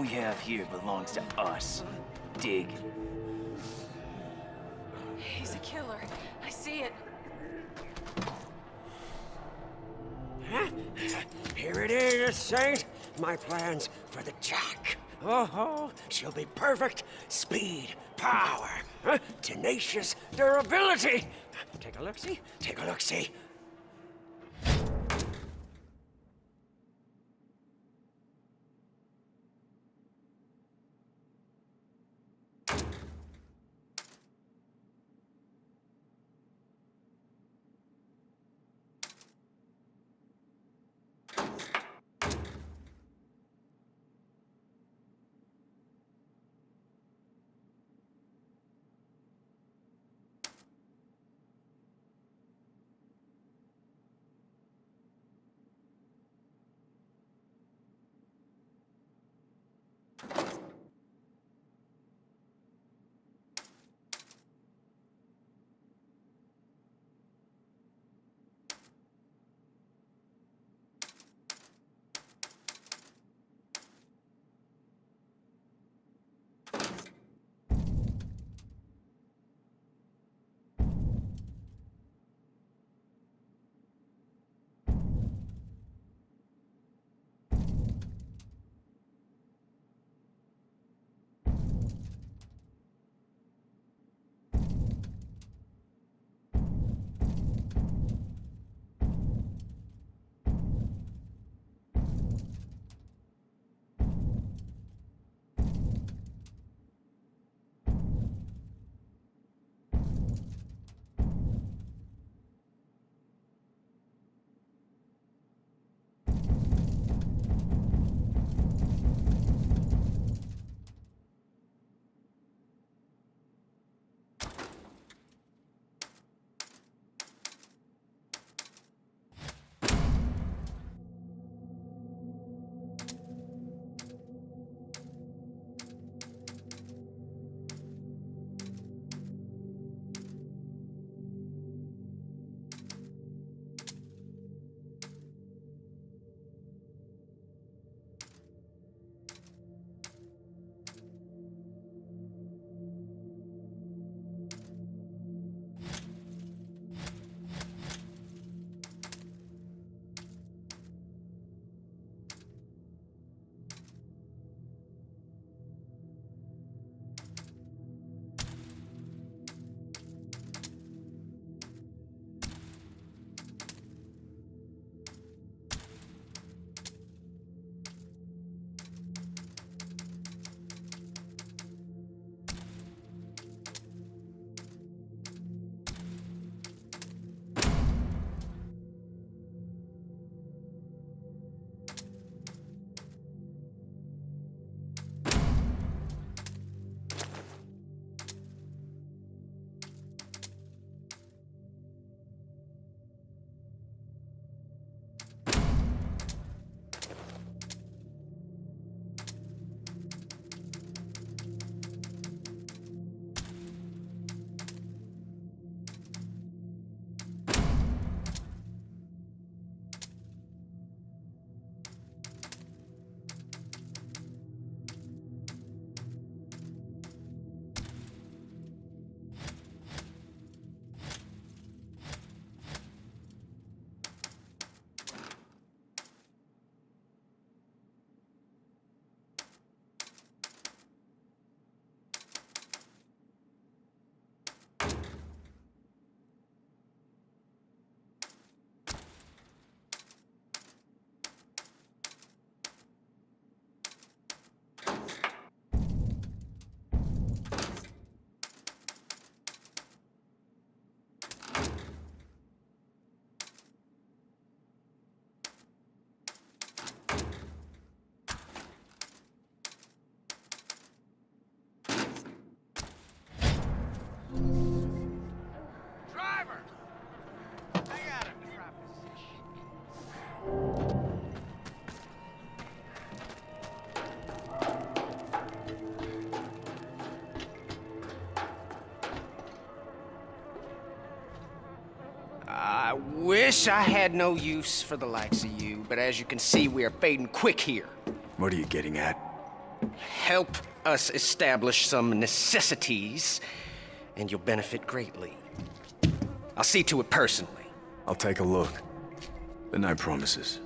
All we have here belongs to us. Dig. He's a killer. I see it. Here it is, Saint. My plans for the Jack. Uh-huh. Oh, she'll be perfect. Speed, power, huh? tenacious durability. Take a look-see. Take a look-see. Wish I had no use for the likes of you, but as you can see, we are fading quick here. What are you getting at? help us establish some necessities, and you'll benefit greatly. I'll see to it personally. I'll take a look. The night promises.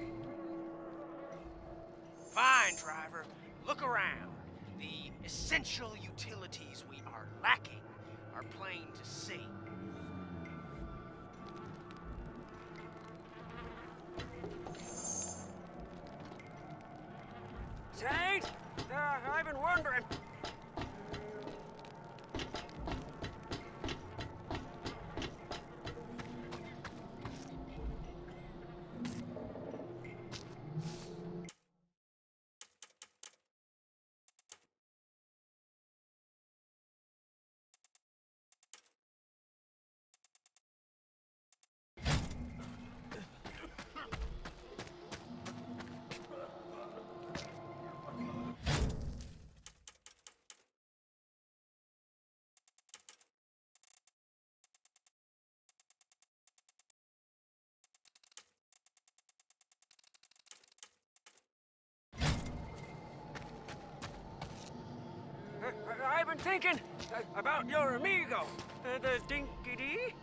Been thinking uh, about your amigo, uh, the Dinky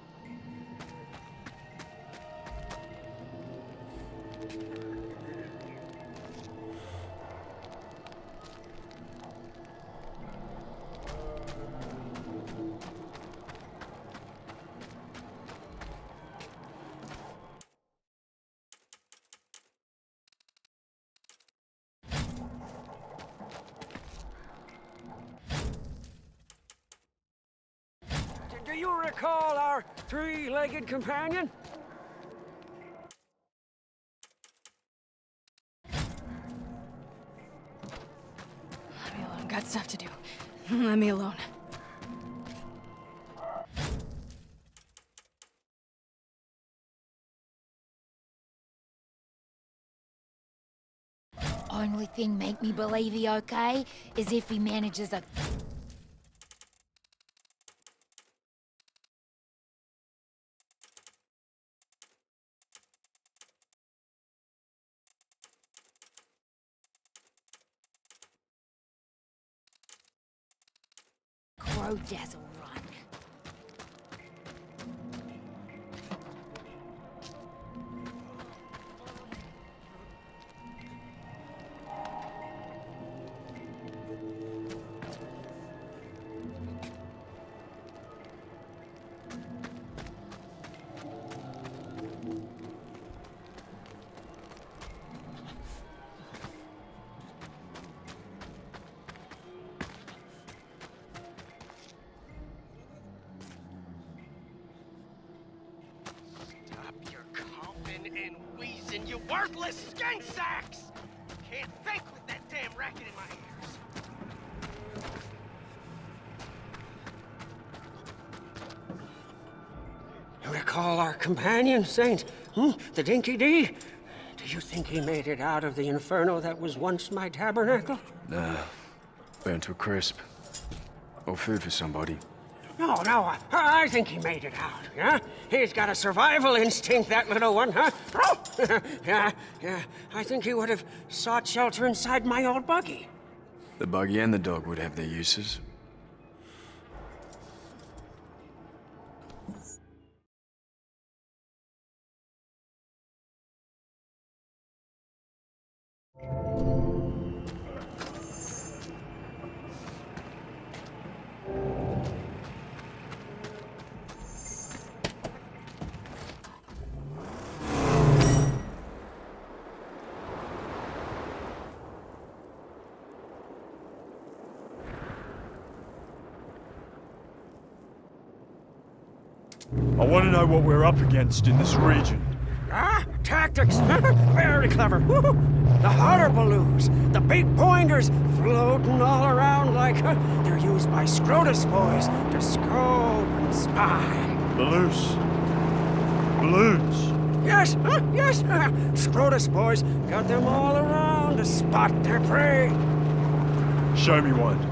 three-legged companion? Let me alone. Got stuff to do. Let me alone. Only thing make me believe he okay is if he manages a recall our companion, Saint? Hmm? The Dinki-Di? Do you think he made it out of the inferno that was once my tabernacle? Nah. Burnt to a crisp. Or food for somebody. No, no, I, I think he made it out, yeah? He's got a survival instinct, that little one, huh? yeah, yeah, I think he would have sought shelter inside my old buggy. The buggy and the dog would have their uses. Know what we're up against in this region. Ah, tactics! Very clever. The hotter balloons, the big pointers floating all around like huh, they're used by Scrotus boys to scope and spy. Balloons. Balloons. Yes, huh, yes. Scrotus boys got them all around to spot their prey. Show me one.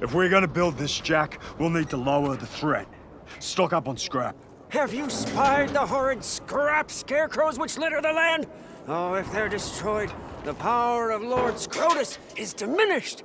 If we're gonna build this jack, we'll need to lower the threat. Stock up on scrap. Have you spied the horrid scrap scarecrows which litter the land? Oh, if they're destroyed, the power of Lord Scrotus is diminished.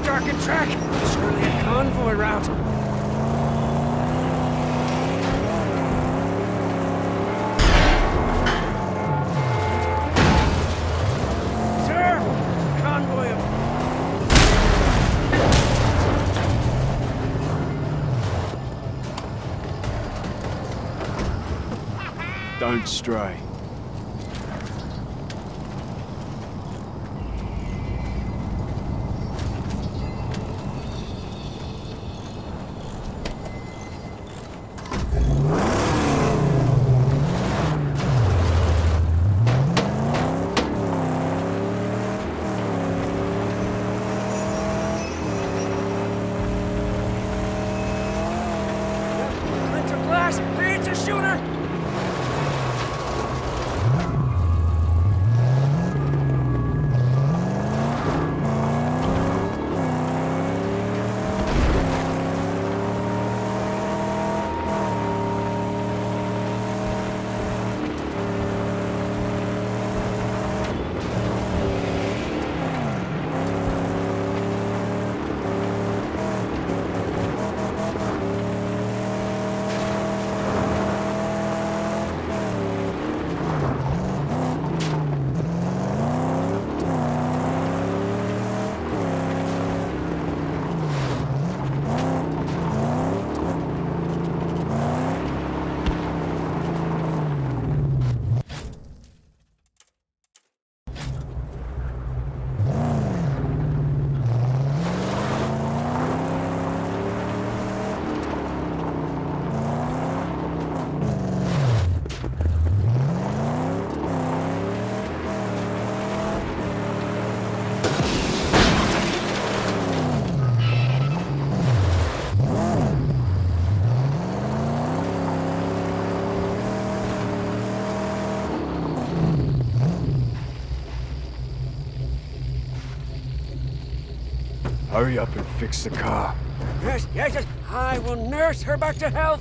That darkened track? Surely a convoy route. Sir! Convoy of... Don't stray. Hurry up and fix the car. Yes, yes, yes. I will nurse her back to health.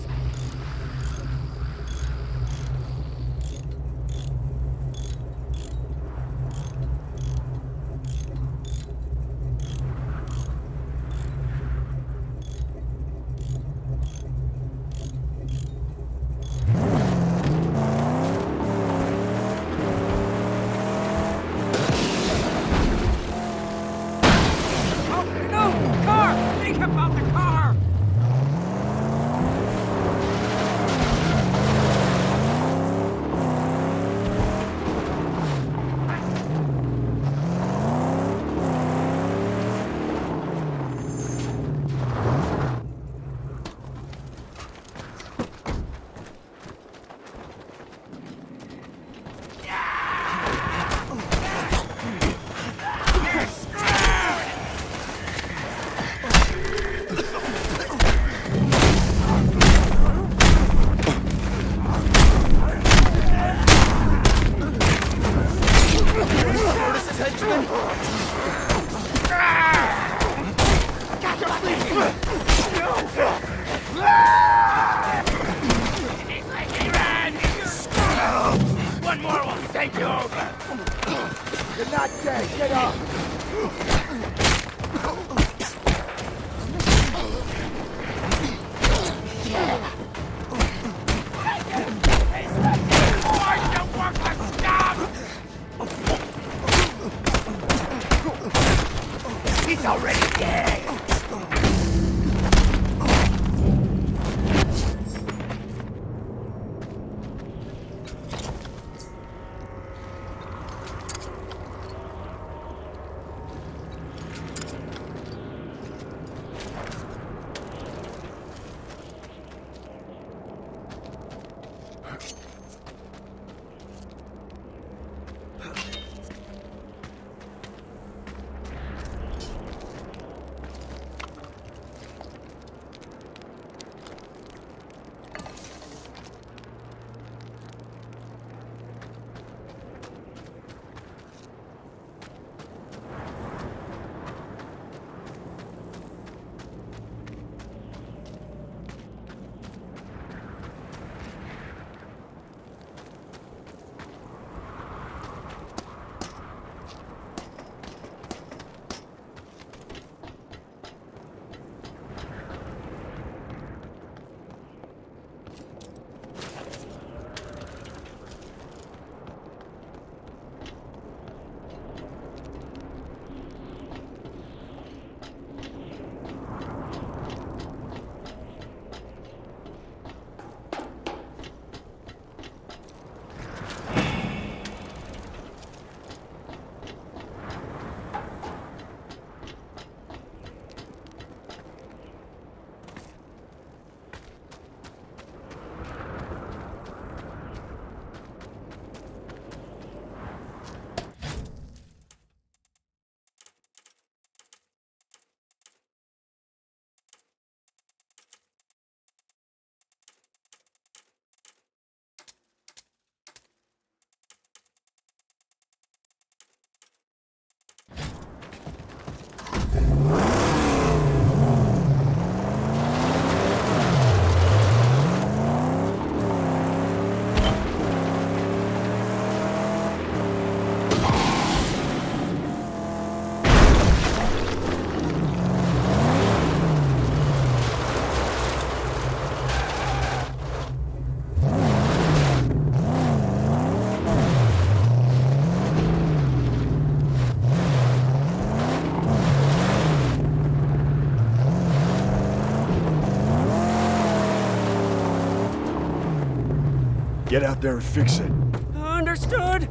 Get out there and fix it. Understood.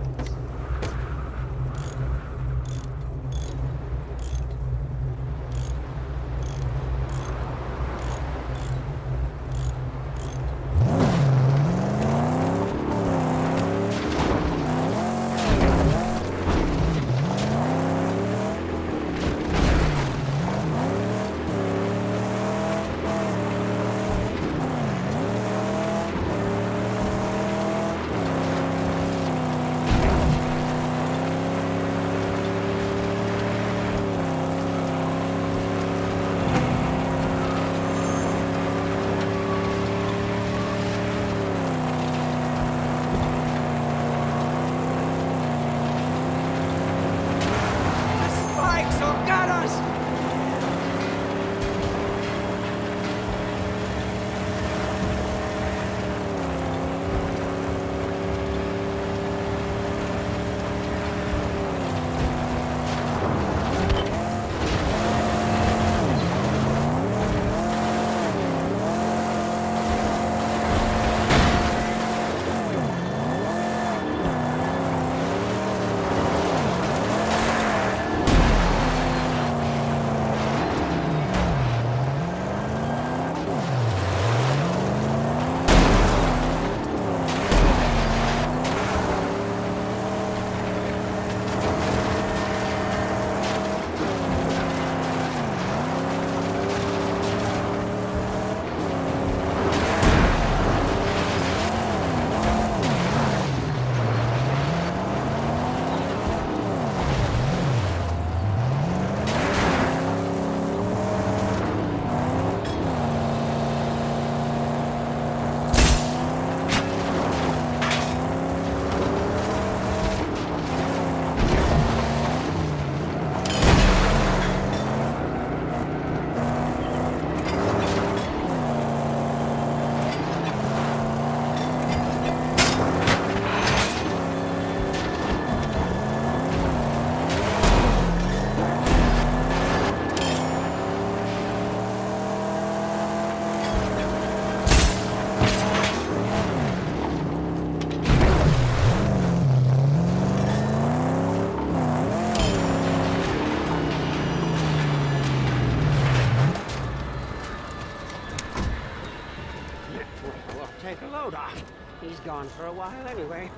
He's gone for a while anyway.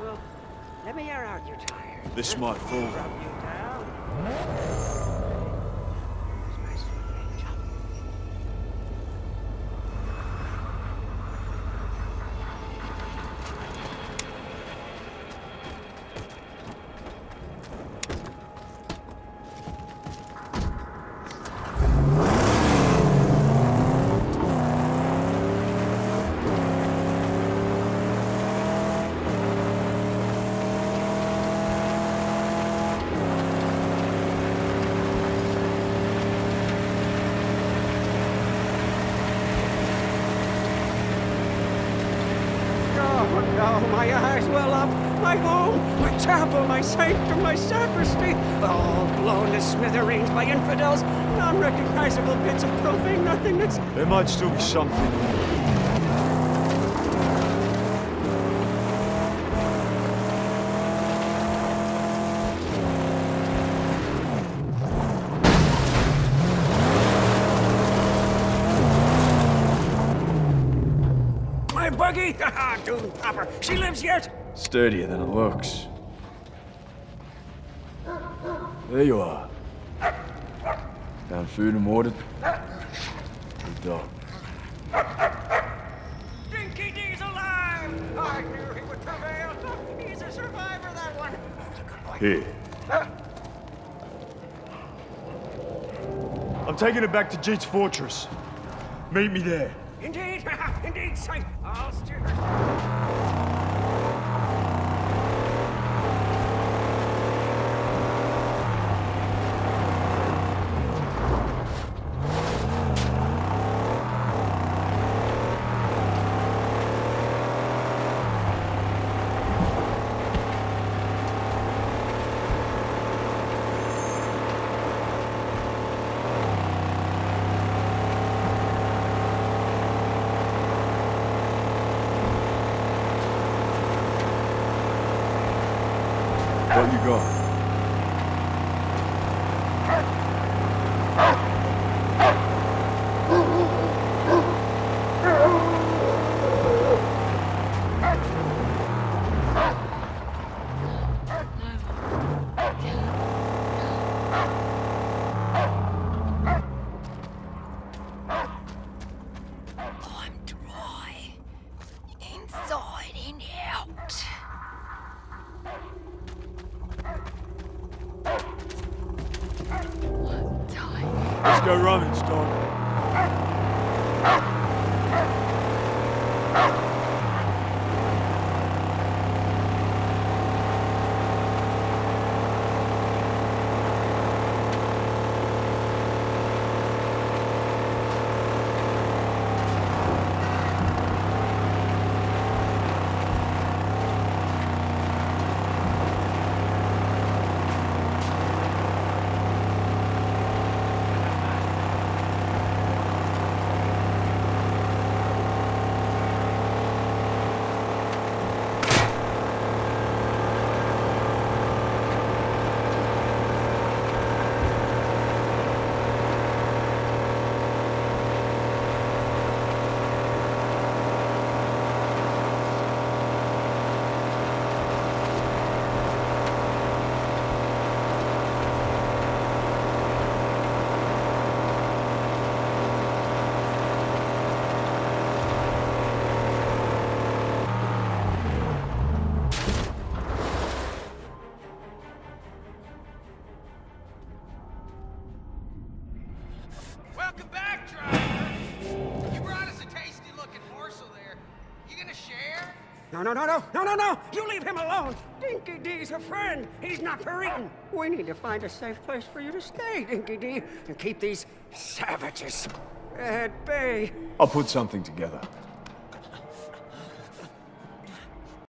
Well, let me air out your tires. This might Oh, my eyes well up. My home, my chapel, my sanctum, my sacristy, all blown to smithereens by infidels, non-recognizable bits of profane nothingness. There might still be something. My buggy? Haha, Doom Popper. She lives yet? Sturdier than it looks. There you are. Found food and water. Good dog. Dinki-Di's alive! I knew he would prevail. He's a survivor, that one. Here. I'm taking it back to Jeet's fortress. Meet me there. Indeed, indeed, sight. I'll steer. No, no, no, no, no, no, no! You leave him alone! Dinki-Di's a friend. He's not for eating. We need to find a safe place for you to stay, Dinki-Di, and keep these savages at bay. I'll put something together.